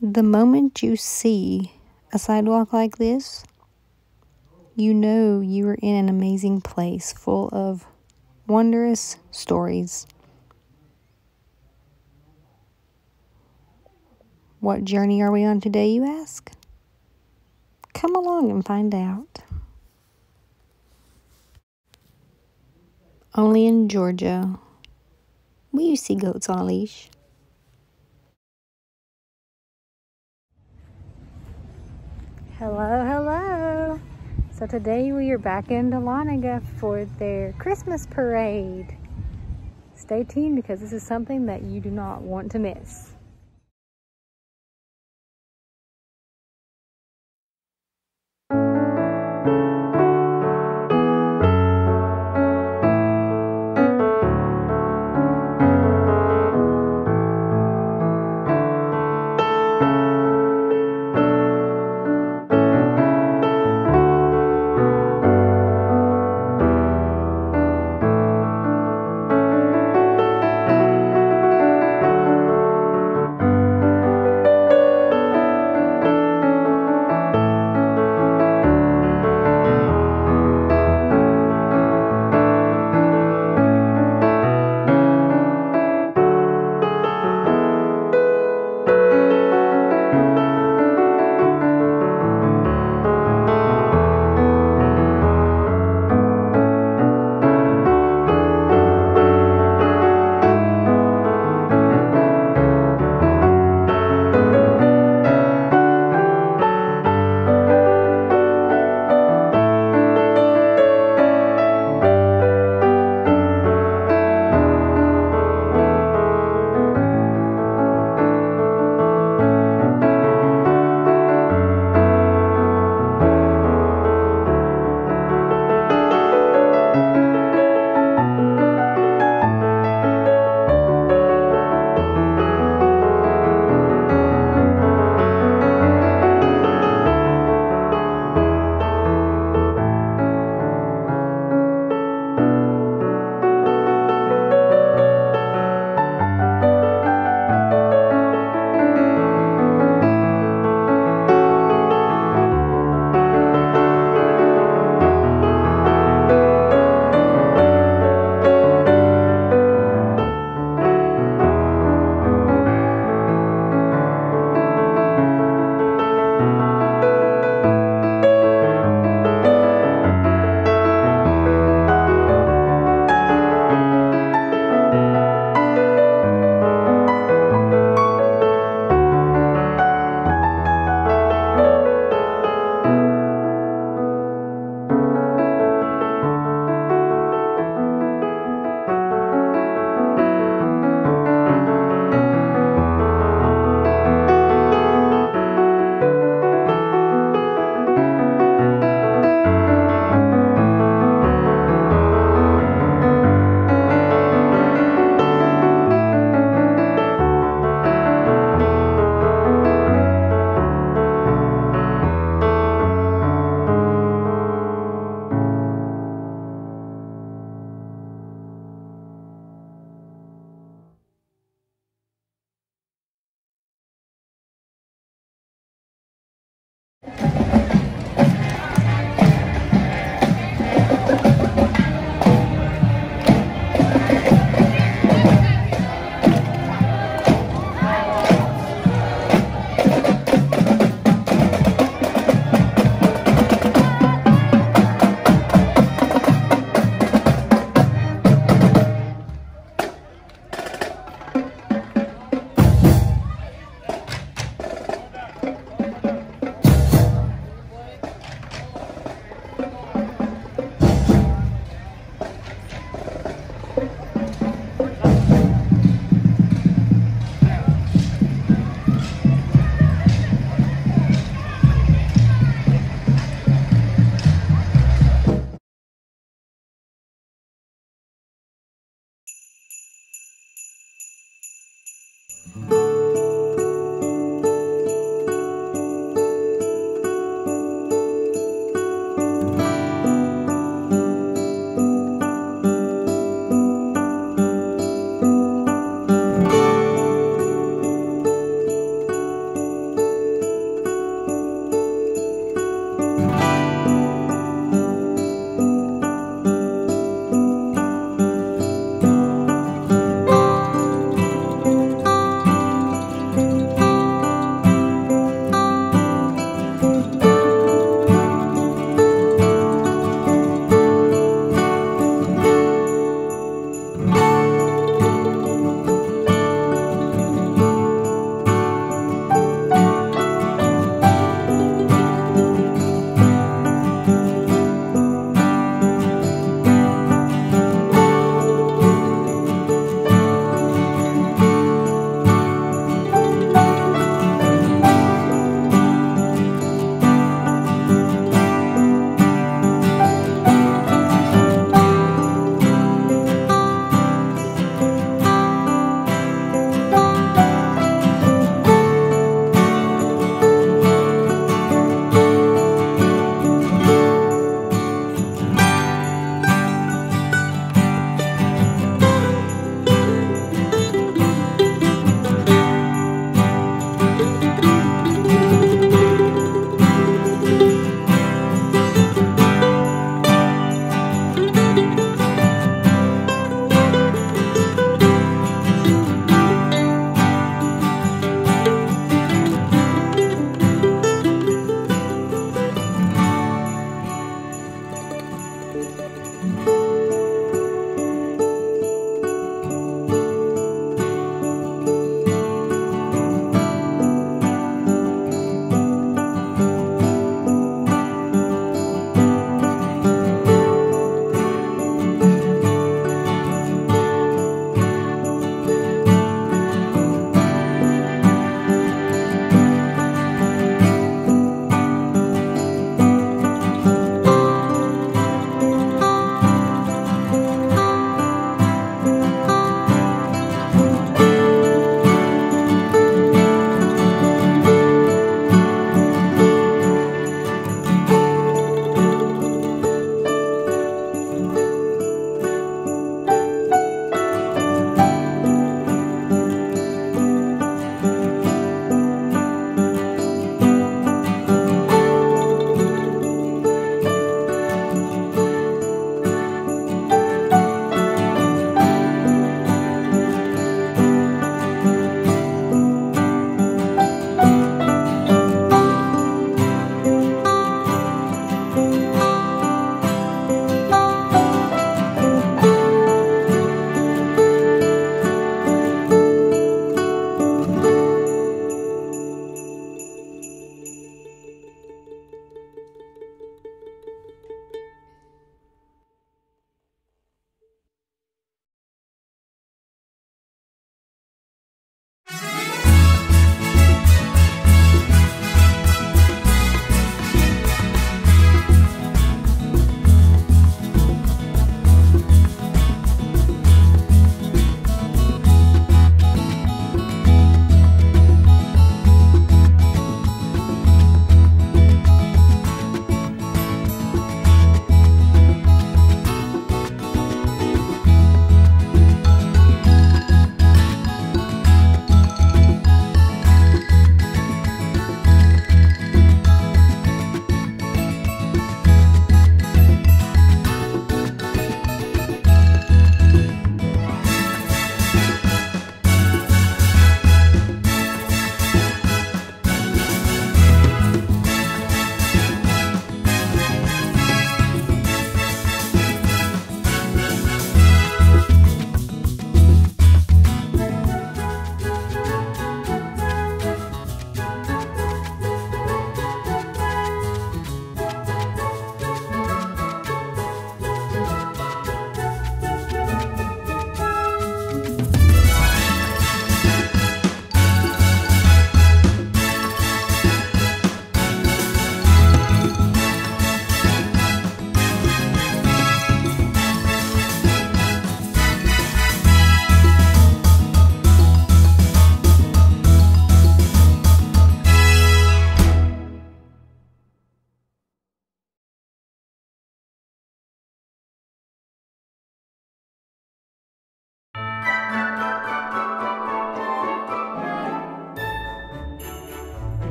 The moment you see a sidewalk like this, you know you are in an amazing place full of wondrous stories. What journey are we on today, you ask? Come along and find out. Only in Georgia will you see goats on a leash. Hello, hello. So today we are back in Dahlonega for their Christmas parade. Stay tuned because this is something that you do not want to miss.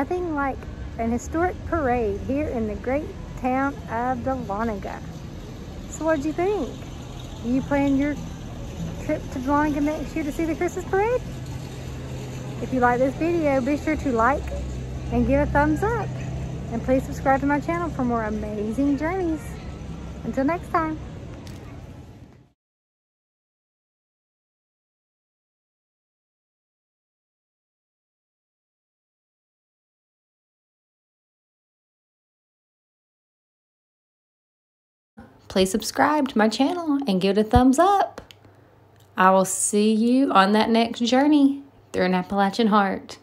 Nothing like an historic parade here in the great town of Dahlonega. So what did you think? you plan your trip to Dahlonega next year to see the Christmas parade? If you like this video, be sure to like and give a thumbs up. And please subscribe to my channel for more amazing journeys. Until next time. Please subscribe to my channel and give it a thumbs up. I will see you on that next journey through an Appalachian heart.